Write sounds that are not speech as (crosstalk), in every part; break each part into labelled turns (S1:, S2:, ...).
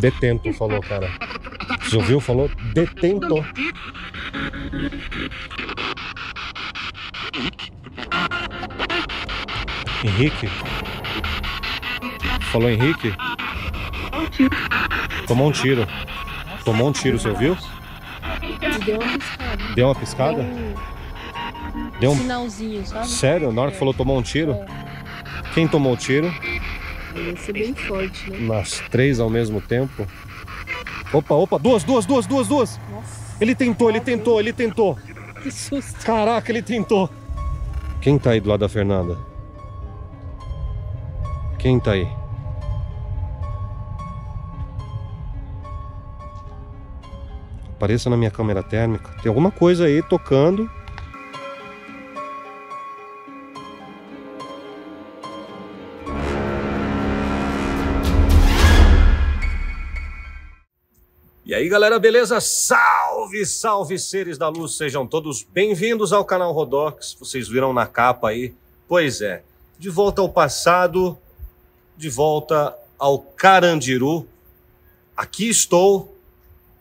S1: Detento, falou, cara. Você ouviu? Falou detento. Henrique? Falou Henrique? Tomou um tiro. Tomou um tiro, você ouviu?
S2: Deu uma piscada.
S1: Deu uma piscada?
S2: Deu
S1: Deu
S2: um
S1: um.
S2: sinalzinho, sabe?
S1: Sério? Na hora que falou tomou um tiro?
S2: É.
S1: Quem tomou o tiro?
S2: Ia ser bem forte, né?
S1: Nas três ao mesmo tempo? Opa, opa, duas, duas, duas, duas, duas!
S2: Nossa,
S1: Ele tentou, ele tentou, ele tentou!
S2: que susto.
S1: Caraca, ele tentou! Quem tá aí do lado da Fernanda? Quem tá aí? Apareça na minha câmera térmica. Tem alguma coisa aí tocando. Aí galera, beleza? Salve, salve seres da luz, sejam todos bem-vindos ao canal Rodox. Vocês viram na capa aí? Pois é, de volta ao passado, de volta ao Carandiru. Aqui estou,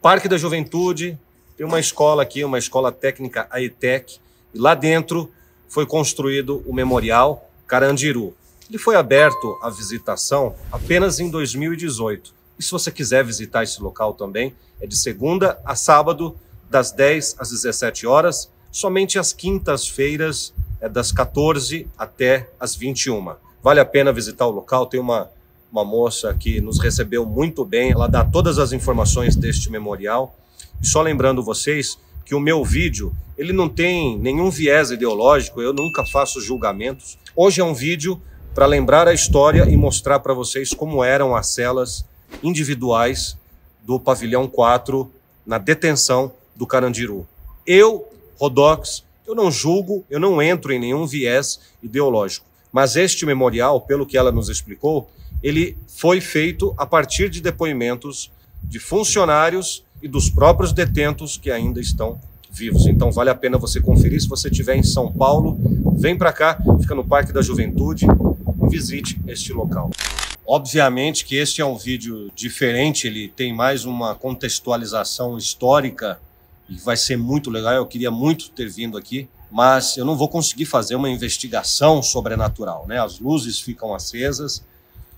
S1: Parque da Juventude, tem uma escola aqui, uma escola técnica AETEC, e lá dentro foi construído o Memorial Carandiru. Ele foi aberto à visitação apenas em 2018. E se você quiser visitar esse local também, é de segunda a sábado, das 10 às 17 horas, somente às quintas-feiras, é das 14 até às 21. Vale a pena visitar o local, tem uma, uma moça que nos recebeu muito bem, ela dá todas as informações deste memorial. E só lembrando vocês que o meu vídeo, ele não tem nenhum viés ideológico, eu nunca faço julgamentos. Hoje é um vídeo para lembrar a história e mostrar para vocês como eram as celas individuais do pavilhão 4 na detenção do Carandiru. Eu, Rodox, eu não julgo, eu não entro em nenhum viés ideológico, mas este memorial, pelo que ela nos explicou, ele foi feito a partir de depoimentos de funcionários e dos próprios detentos que ainda estão vivos. Então vale a pena você conferir se você estiver em São Paulo, vem para cá, fica no Parque da Juventude e visite este local. Obviamente que este é um vídeo diferente, ele tem mais uma contextualização histórica e vai ser muito legal. Eu queria muito ter vindo aqui, mas eu não vou conseguir fazer uma investigação sobrenatural, né? As luzes ficam acesas,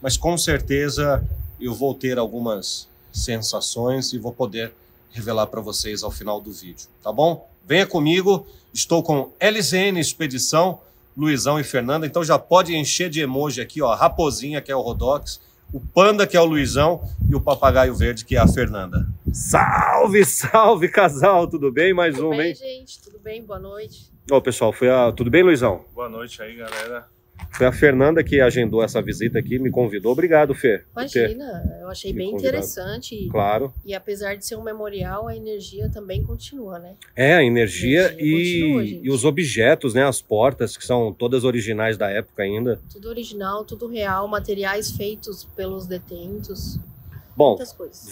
S1: mas com certeza eu vou ter algumas sensações e vou poder revelar para vocês ao final do vídeo, tá bom? Venha comigo, estou com LZN Expedição Luizão e Fernanda. Então já pode encher de emoji aqui, ó. A raposinha, que é o Rodox, o panda, que é o Luizão, e o papagaio verde, que é a Fernanda. Salve, salve, casal! Tudo bem? Mais
S2: Tudo
S1: um,
S2: bem,
S1: hein?
S2: gente? Tudo bem? Boa noite.
S1: Ô, pessoal, foi a... tudo bem, Luizão?
S3: Boa noite aí, galera.
S1: Foi a Fernanda que agendou essa visita aqui, me convidou. Obrigado, Fê.
S2: Imagina, eu achei bem
S1: convidado.
S2: interessante.
S1: Claro.
S2: e apesar de ser um memorial, a energia também continua, né?
S1: É, a energia,
S2: Energia continua,
S1: e,
S2: gente.
S1: e os objetos, né? As portas, que são todas originais da época ainda.
S2: Tudo original, tudo real, materiais feitos pelos detentos,
S1: Bom.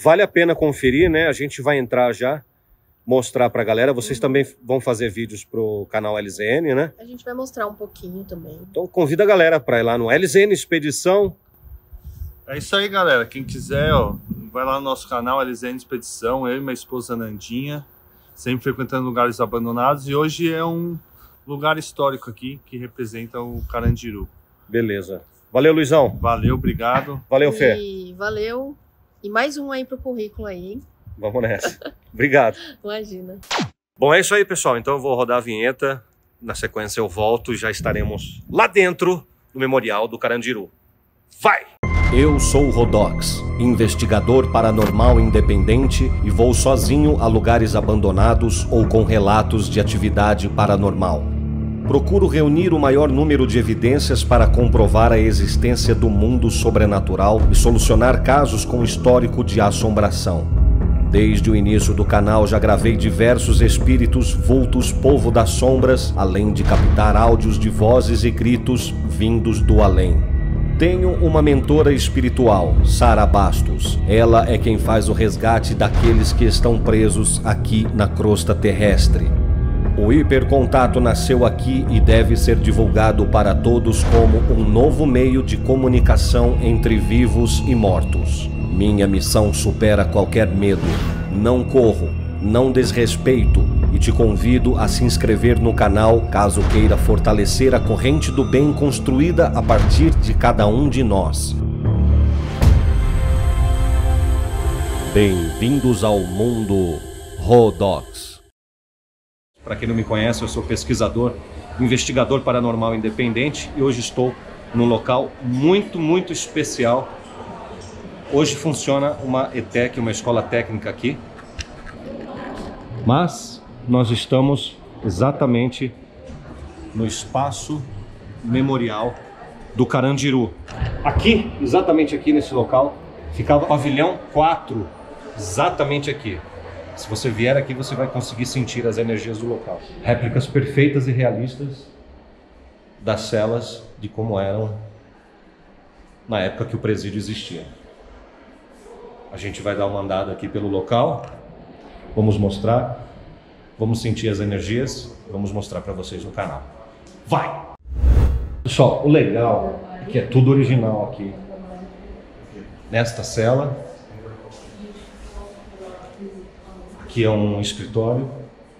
S1: Vale a pena conferir, né? A gente vai entrar já, mostrar pra galera. Vocês
S2: Uhum.
S1: também vão fazer vídeos pro canal LZN, né?
S2: A gente vai mostrar um pouquinho também.
S1: Então convida a galera pra ir lá no LZN Expedição.
S3: É isso aí, galera. Quem quiser, ó, vai lá no nosso canal LZN Expedição, eu e minha esposa Nandinha, sempre frequentando lugares abandonados. E hoje é um lugar histórico aqui que representa o Carandiru.
S1: Beleza. Valeu, Luizão.
S3: Valeu, obrigado.
S1: Valeu, Fê.
S2: E valeu. E mais um aí pro currículo aí, hein?
S1: Vamos nessa. (laughs) Obrigado.
S2: Imagina.
S1: Bom, é isso aí, pessoal. Então eu vou rodar a vinheta. Na sequência eu volto e já estaremos lá dentro do Memorial do Carandiru. Vai!
S4: Eu sou o Rodox, investigador paranormal independente e vou sozinho a lugares abandonados ou com relatos de atividade paranormal. Procuro reunir o maior número de evidências para comprovar a existência do mundo sobrenatural e solucionar casos com histórico de assombração. Desde o início do canal já gravei diversos espíritos, vultos, povo das sombras, além de captar áudios de vozes e gritos vindos do além. Tenho uma mentora espiritual, Sara Bastos. Ela é quem faz o resgate daqueles que estão presos aqui na crosta terrestre.
S1: O hipercontato nasceu aqui e deve ser divulgado para todos como um novo meio de comunicação entre vivos e mortos. Minha missão supera qualquer medo. Não corro, não desrespeito e te convido a se inscrever no canal caso queira fortalecer a corrente do bem construída a partir de cada um de nós. Bem-vindos ao mundo Rodox. Para quem não me conhece, eu sou pesquisador, investigador paranormal independente e hoje estou num local muito, muito especial. Hoje funciona uma ETEC, uma escola técnica aqui. Mas nós estamos exatamente no espaço memorial do Carandiru. Aqui, exatamente aqui nesse local, ficava o pavilhão 4 exatamente aqui. Se você vier aqui, você vai conseguir sentir as energias do local. Réplicas perfeitas e realistas das celas de como eram na época que o presídio existia. A gente vai dar uma andada aqui pelo local, vamos mostrar, vamos sentir as energias, vamos mostrar para vocês no canal. Vai! Pessoal, o legal é que é tudo original aqui. Nesta cela, Aqui é um escritório.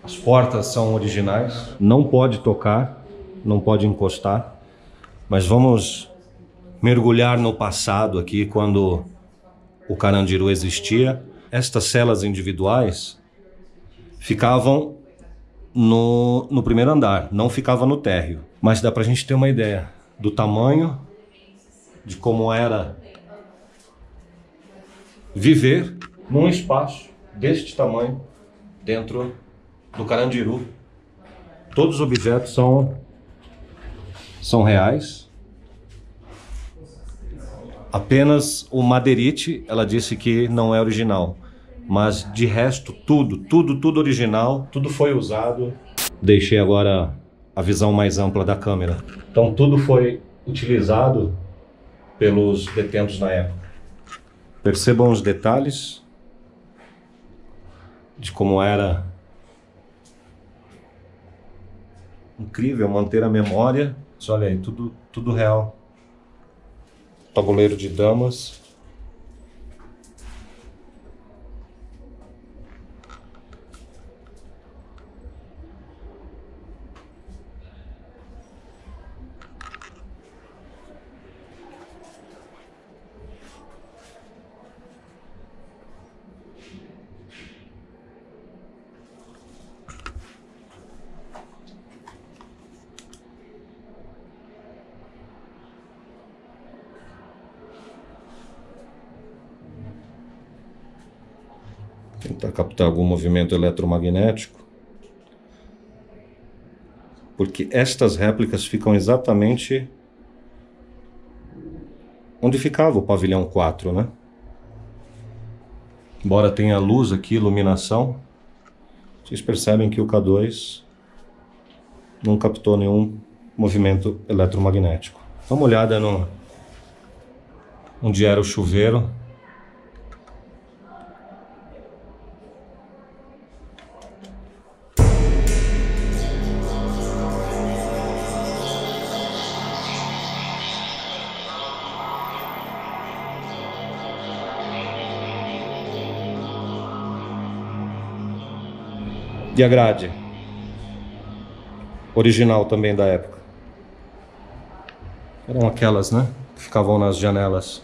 S1: As portas são originais. Não pode tocar, não pode encostar. Mas vamos mergulhar no passado aqui, quando o Carandiru existia. Estas celas individuais ficavam no, no primeiro andar, não ficava no térreo. Mas dá para a gente ter uma ideia do tamanho, de como era viver num espaço deste tamanho dentro do Carandiru. Todos os objetos são, são reais. Apenas o Madeirite, ela disse que não é original. Mas de resto, tudo, tudo, tudo original, tudo foi usado. Deixei agora a visão mais ampla da câmera. Então tudo foi utilizado pelos detentos na época. Percebam os detalhes de como era incrível manter a memória. Mas olha aí, tudo, tudo real. Tabuleiro de damas. tentar captar algum movimento eletromagnético. Porque estas réplicas ficam exatamente onde ficava o pavilhão 4, né? Embora tenha luz aqui, iluminação, vocês percebem que o K2 não captou nenhum movimento eletromagnético. Dá uma olhada no onde era o chuveiro. E a grade? Original também da época. Eram aquelas, né? Que ficavam nas janelas.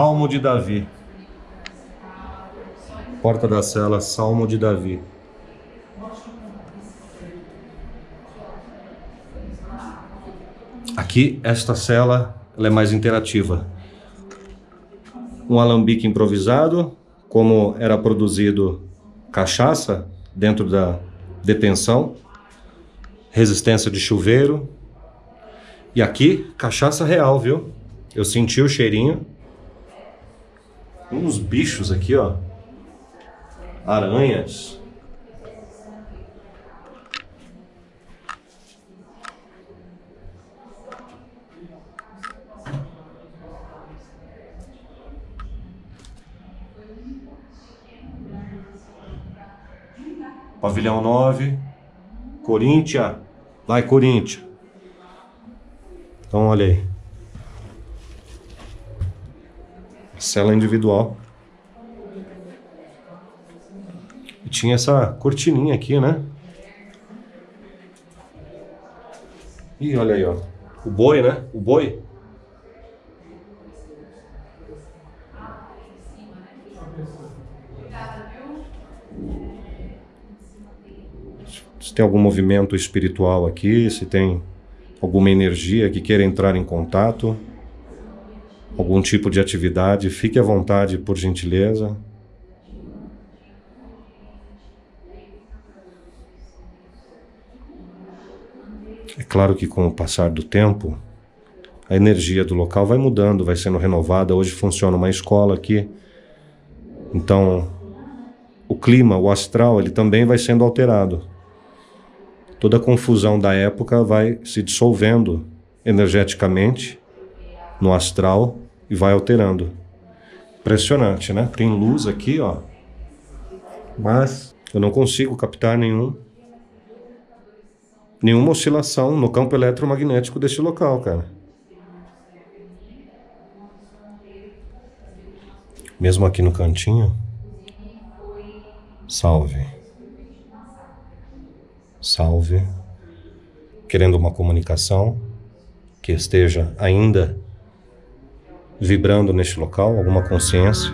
S1: Salmo de Davi. Porta da cela, Salmo de Davi. Aqui, esta cela ela é mais interativa. Um alambique improvisado, como era produzido cachaça dentro da detenção, resistência de chuveiro, E aqui, cachaça real, viu? Eu senti o cheirinho. Uns bichos aqui, ó. Aranhas. Pavilhão 9. Corinthians. Vai, Corinthians. Então, olha aí. Cela individual. E tinha essa cortininha aqui, né? Ih, olha aí, ó. O boi, né? O boi. Se tem algum movimento espiritual aqui, se tem alguma energia que queira entrar em contato, algum tipo de atividade, fique à vontade, por gentileza. É claro que com o passar do tempo, a energia do local vai mudando, vai sendo renovada. Hoje funciona uma escola aqui. Então, o clima, o astral, ele também vai sendo alterado toda a confusão da época vai se dissolvendo energeticamente no astral e vai alterando. Impressionante, né? Tem luz aqui, ó. Mas eu não consigo captar nenhum nenhuma oscilação no campo eletromagnético deste local, cara. Mesmo aqui no cantinho. Salve salve, querendo uma comunicação que esteja ainda vibrando neste local, alguma consciência.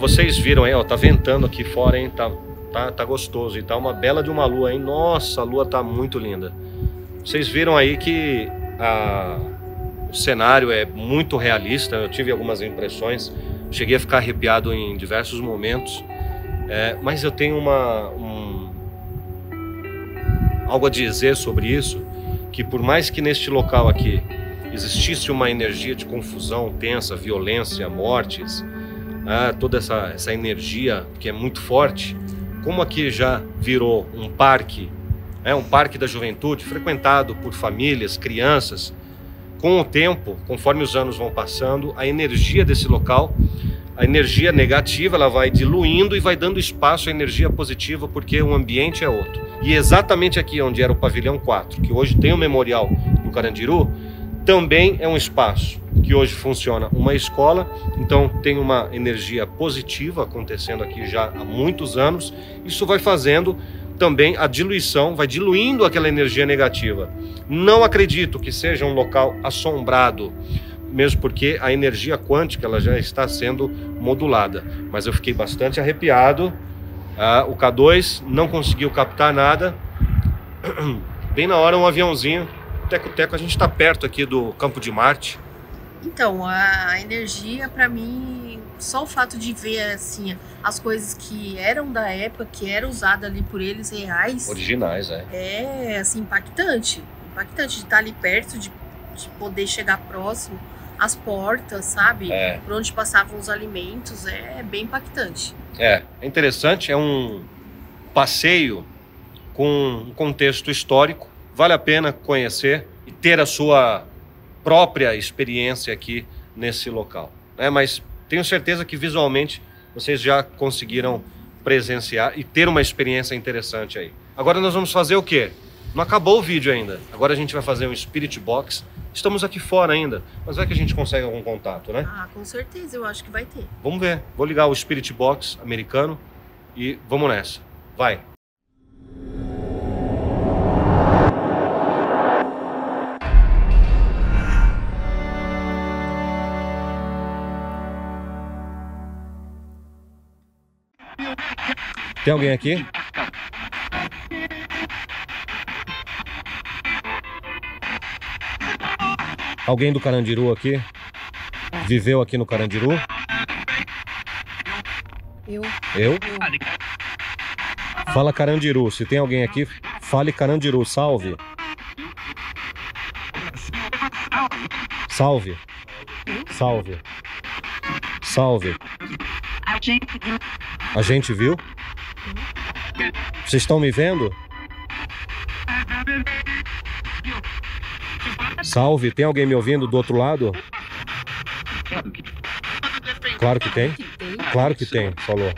S1: Vocês viram aí, ó, tá ventando aqui fora, hein? Tá, tá, tá gostoso e tá uma bela de uma lua, hein? Nossa, a lua tá muito linda. Vocês viram aí que a, o cenário é muito realista, eu tive algumas impressões, cheguei a ficar arrepiado em diversos momentos, é, mas eu tenho uma, um, algo a dizer sobre isso, que por mais que neste local aqui existisse uma energia de confusão, tensa, violência, mortes, ah, toda essa, essa energia que é muito forte, como aqui já virou um parque, é um parque da juventude frequentado por famílias, crianças, com o tempo, conforme os anos vão passando, a energia desse local, a energia negativa, ela vai diluindo e vai dando espaço à energia positiva, porque o ambiente é outro. E exatamente aqui onde era o pavilhão 4, que hoje tem o memorial do Carandiru, também é um espaço que hoje funciona uma escola, então tem uma energia positiva acontecendo aqui já há muitos anos. Isso vai fazendo também a diluição, vai diluindo aquela energia negativa. Não acredito que seja um local assombrado, mesmo porque a energia quântica ela já está sendo modulada. Mas eu fiquei bastante arrepiado. Ah, o K2 não conseguiu captar nada. (clears throat) Bem na hora um aviãozinho Teco-Teco, a gente está perto aqui do Campo de Marte.
S2: Então, a energia, para mim, só o fato de ver assim as coisas que eram da época, que eram usadas ali por eles reais.
S1: Originais, é.
S2: É, assim, impactante. Impactante de estar ali perto, de, de poder chegar próximo, as portas, sabe?
S1: É.
S2: Por onde passavam os alimentos. É bem impactante.
S1: É, é interessante, é um passeio com um contexto histórico vale a pena conhecer e ter a sua própria experiência aqui nesse local. Né? Mas tenho certeza que visualmente vocês já conseguiram presenciar e ter uma experiência interessante aí. Agora nós vamos fazer o quê? Não acabou o vídeo ainda. Agora a gente vai fazer um Spirit Box. Estamos aqui fora ainda, mas vai que a gente consegue algum contato, né?
S2: Ah, com certeza, eu acho que vai ter.
S1: Vamos ver. Vou ligar o Spirit Box americano e vamos nessa. Vai. Tem alguém aqui? Alguém do Carandiru aqui? Viveu aqui no Carandiru?
S2: Eu.
S1: Eu? Fala Carandiru. Se tem alguém aqui, fale Carandiru. Salve. Salve. Salve. Salve. A gente viu? Vocês estão me vendo? Salve, tem alguém me ouvindo do outro lado? Claro que tem. Claro que tem, falou.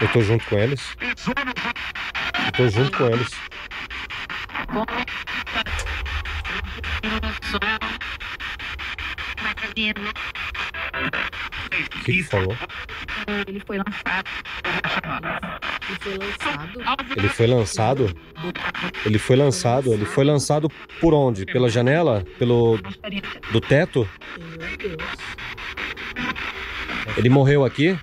S1: Eu tô junto com eles. Eu tô junto com eles. O que, que falou?
S2: Ele foi lançado. Ele foi lançado?
S1: Ele foi lançado? Ele foi lançado. Ele foi lançado por onde? Pela janela? Pelo. do teto?
S2: Meu Deus.
S1: Ele morreu aqui?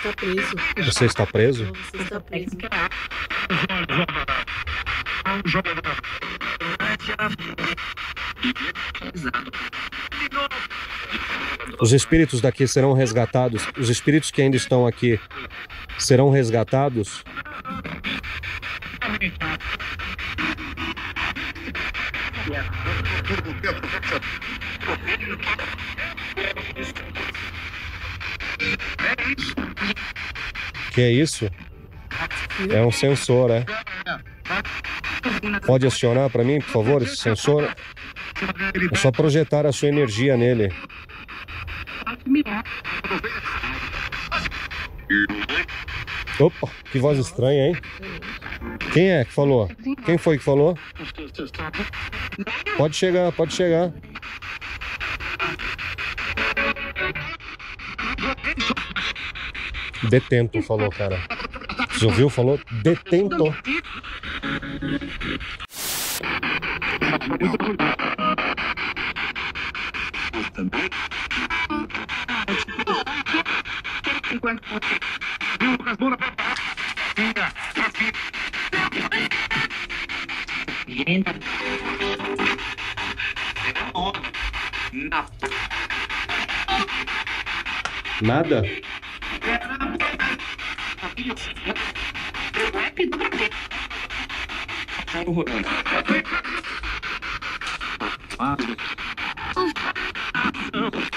S2: Está preso.
S1: Você está preso?
S2: Você está preso.
S1: Os espíritos daqui serão resgatados. Os espíritos que ainda estão aqui serão resgatados. Que é isso? É um sensor, é? Pode acionar para mim, por favor, esse sensor? É só projetar a sua energia nele. Opa, que voz estranha, hein? Quem é que falou? Quem foi que falou? Pode chegar, pode chegar. Detento, falou, cara. Você ouviu? Falou detento. Nada?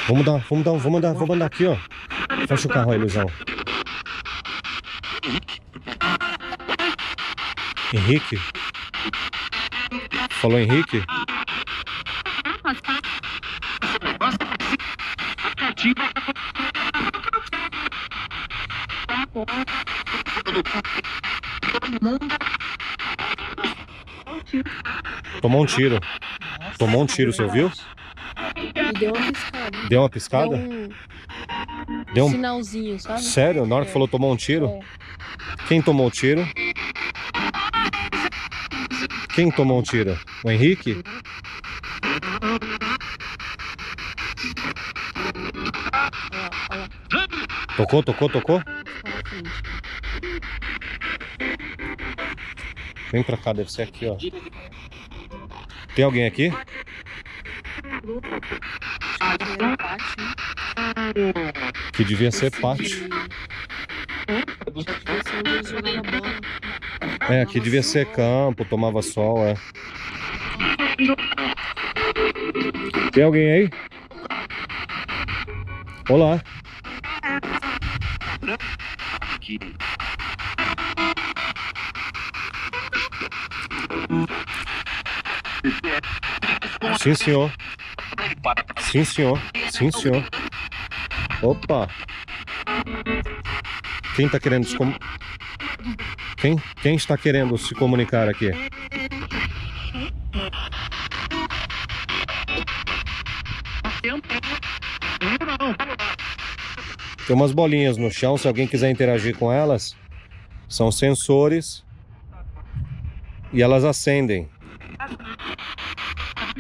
S1: Vamos dar, vamos dar, vamos dar, vamos andar aqui, ó. Fecha o carro aí, Luizão. Henrique? Falou Henrique? Tomou um tiro. Tomou um tiro, você ouviu?
S2: E deu uma piscada.
S1: Deu uma piscada?
S2: Deu um
S1: Deu um.
S2: sinalzinho, sabe?
S1: Sério? Na hora que falou tomou um tiro?
S2: É.
S1: Quem tomou o tiro? Quem tomou um tiro? O Henrique? Tocou, tocou, tocou? Vem pra cá, deve ser aqui, ó. Tem alguém aqui?
S2: Que
S1: devia ser
S2: bola.
S1: É, aqui devia ser campo, tomava sol, é. Tem alguém aí? Olá. Sim, senhor. Sim, senhor. Sim, senhor. Opa. Quem tá querendo se? Quem, quem está querendo se comunicar aqui? Tem umas bolinhas no chão, se alguém quiser interagir com elas, são sensores e elas acendem.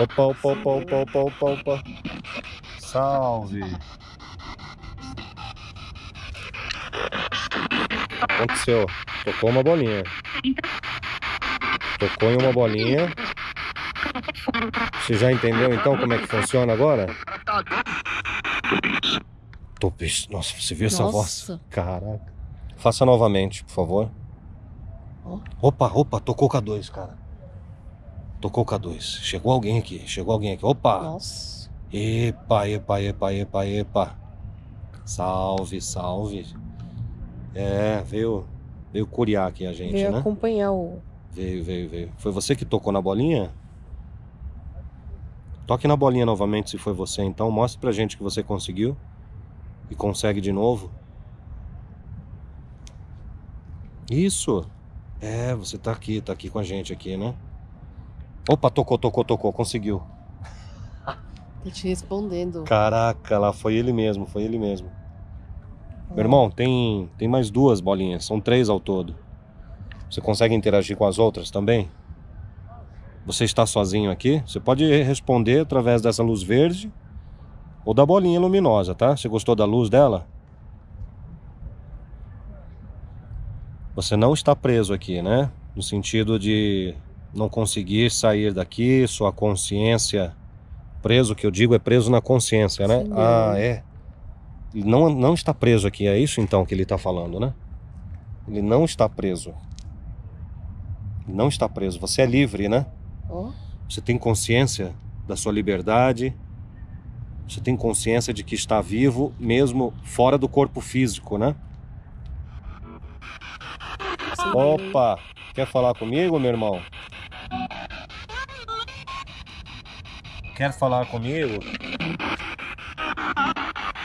S1: Opa, opa, opa, opa, opa, opa, opa. Salve. Aconteceu. Tocou uma bolinha. Tocou em uma bolinha. Você já entendeu então como é que funciona agora? Topis. Nossa, você viu essa voz?
S2: Nossa.
S1: Caraca. Faça novamente, por favor. Opa, opa, tocou K2, cara. Tocou K2. Chegou alguém aqui, chegou alguém aqui. Opa!
S2: Nossa.
S1: Epa, epa, epa, epa, epa. Salve, salve. É, veio, veio curiar aqui a gente,
S2: Veio
S1: né?
S2: acompanhar o.
S1: Veio, veio, veio. Foi você que tocou na bolinha? Toque na bolinha novamente se foi você, então. Mostre pra gente que você conseguiu. E consegue de novo. Isso. É, você tá aqui, tá aqui com a gente aqui, né? Opa, tocou, tocou, tocou, conseguiu. (laughs)
S2: Tá te respondendo.
S1: Caraca, lá foi ele mesmo, foi ele mesmo. Meu irmão, tem, tem mais duas bolinhas, são três ao todo. Você consegue interagir com as outras também? Você está sozinho aqui? Você pode responder através dessa luz verde ou da bolinha luminosa, tá? Você gostou da luz dela? Você não está preso aqui, né? No sentido de não conseguir sair daqui, sua consciência preso, que eu digo é preso na consciência, né?
S2: Sim,
S1: ah,
S2: é.
S1: é. Ele não, não está preso aqui, é isso então que ele está falando, né? Ele não está preso. Não está preso. Você é livre, né?
S2: Ó.
S1: Você tem consciência da sua liberdade. Você tem consciência de que está vivo mesmo fora do corpo físico, né?
S2: Sim.
S1: Opa! Quer falar comigo, meu irmão? Quer falar comigo?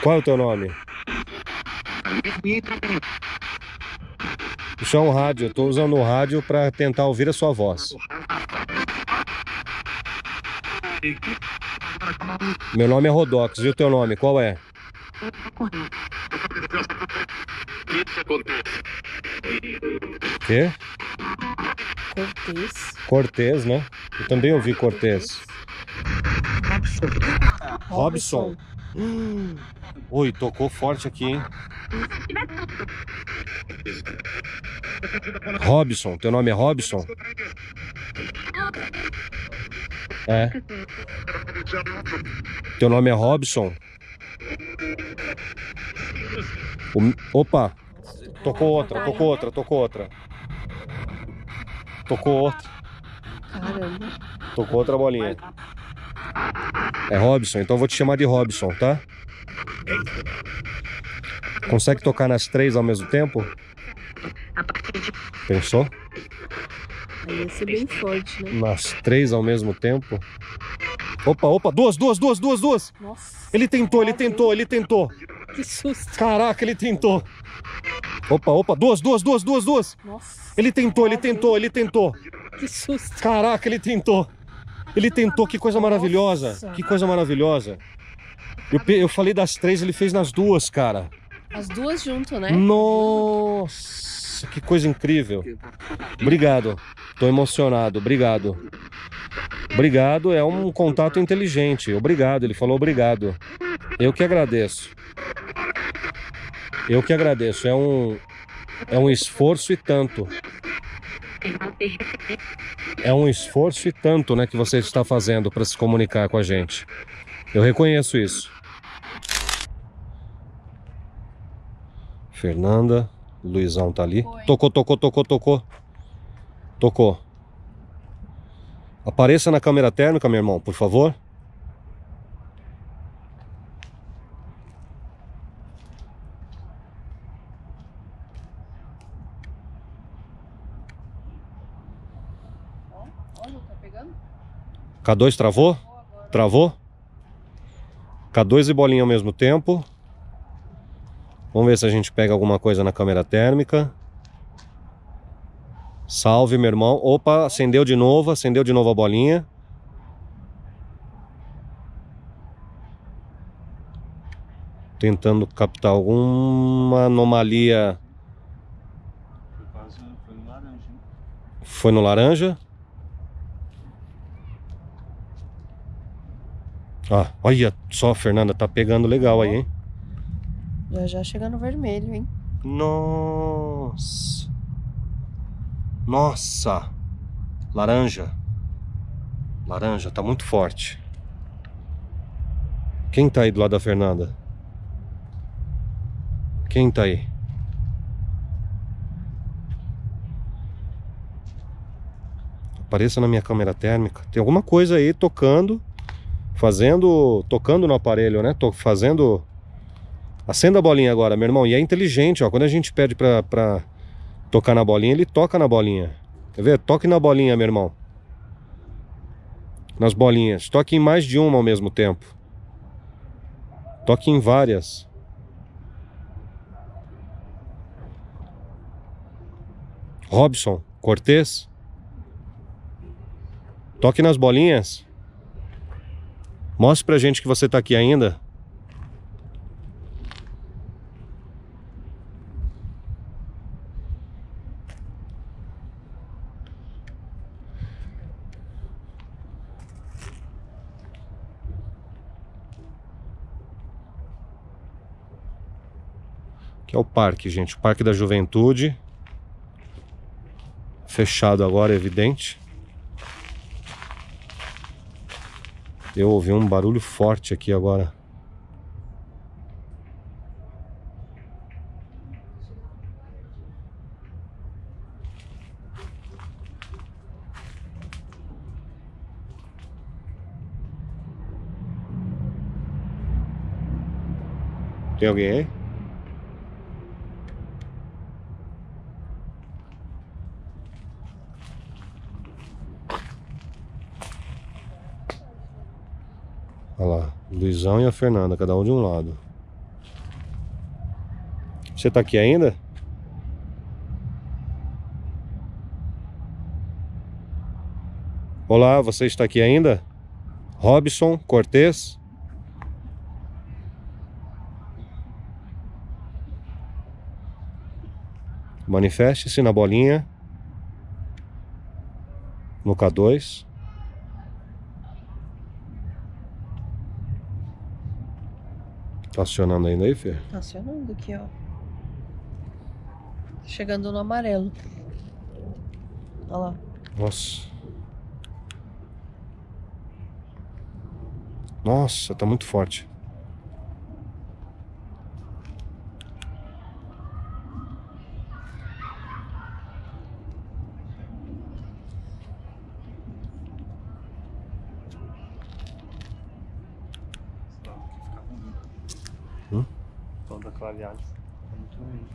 S1: Qual é o teu nome? Isso é um rádio. Eu tô usando o rádio para tentar ouvir a sua voz. Meu nome é Rodox. E o teu nome? Qual é? Quê?
S2: Cortês.
S1: Cortez, né? Eu também ouvi Cortez. Robson. Hum. Oi, tocou forte aqui, hein? Robson, teu nome é Robson? É. Teu nome é Robson? O- Opa! Tocou outra, tocou outra, tocou outra. Tocou outra.
S2: Caramba.
S1: Tocou outra bolinha. É Robson, então eu vou te chamar de Robson, tá? Consegue tocar nas três ao mesmo tempo? Pensou?
S2: Aí ia ser bem forte, né?
S1: Nas três ao mesmo tempo? Opa, opa, duas, duas, duas, duas, duas!
S2: Nossa.
S1: Ele tentou, ele tentou, ele tentou!
S2: Que susto.
S1: Caraca, ele tentou! Opa, opa, duas, duas, duas, duas, duas!
S2: Nossa.
S1: Ele tentou, ele tentou, ele tentou!
S2: Que susto.
S1: Caraca, ele tentou. Ele tentou, que coisa maravilhosa.
S2: Nossa.
S1: Que coisa maravilhosa. Eu, eu falei das três, ele fez nas duas, cara.
S2: As duas junto, né?
S1: Nossa, que coisa incrível. Obrigado. Tô emocionado. Obrigado. Obrigado é um contato inteligente. Obrigado. Ele falou obrigado. Eu que agradeço. Eu que agradeço. É um é um esforço e tanto. É um esforço e tanto, né, que você está fazendo para se comunicar com a gente. Eu reconheço isso. Fernanda, Luizão tá ali.
S2: Foi.
S1: Tocou, tocou, tocou, tocou. Tocou. Apareça na câmera térmica, meu irmão, por favor. K2 travou? Travou? K2 e bolinha ao mesmo tempo. Vamos ver se a gente pega alguma coisa na câmera térmica. Salve, meu irmão. Opa, acendeu de novo, acendeu de novo a bolinha. Tentando captar alguma anomalia.
S3: Foi no laranja. hein?
S1: Foi no laranja? Ah, olha só, Fernanda, tá pegando legal aí, hein?
S2: Já já chega no vermelho, hein?
S1: Nossa. Nossa. Laranja. Laranja, tá muito forte. Quem tá aí do lado da Fernanda? Quem tá aí? Apareça na minha câmera térmica. Tem alguma coisa aí tocando, fazendo, tocando no aparelho, né? Tô fazendo Acenda a bolinha agora, meu irmão. E é inteligente, ó. Quando a gente pede pra, pra tocar na bolinha, ele toca na bolinha. Quer ver? Toque na bolinha, meu irmão. Nas bolinhas. Toque em mais de uma ao mesmo tempo. Toque em várias. Robson, Cortez. Toque nas bolinhas. Mostre pra gente que você tá aqui ainda. Que é o parque, gente. O Parque da Juventude. Fechado agora, é evidente. Eu ouvi um barulho forte aqui agora. Tem alguém aí? Olha lá, o Luizão e a Fernanda, cada um de um lado. Você tá aqui ainda? Olá, você está aqui ainda? Robson Cortez? Manifeste-se na bolinha. No K2. Tá acionando ainda aí, Fê?
S2: Tá acionando aqui, ó. Chegando no amarelo. Olha lá.
S1: Nossa. Nossa, tá muito forte. Hum?
S3: Toda clareada. Tá muito ruim.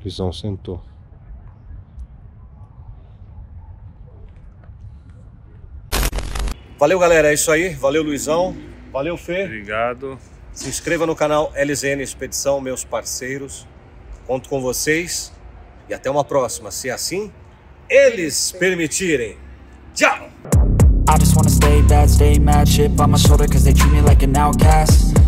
S1: Luizão sentou. Valeu, galera. É isso aí. Valeu, Luizão. Valeu, Fê.
S3: Obrigado.
S1: Se inscreva no canal LZN Expedição, meus parceiros. Conto com vocês. E até uma próxima, se assim eles permitirem. Tchau!
S5: I just wanna stay bad, stay mad Shit on my shoulder cause they treat me like an outcast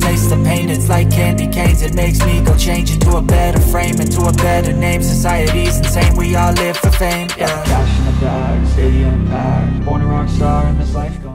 S5: Taste the pain, it's like candy canes. It makes me go change into a better frame Into a better name, society's insane. We all live for fame, yeah. Cash in the bag, stadium packed Born a rock star in this life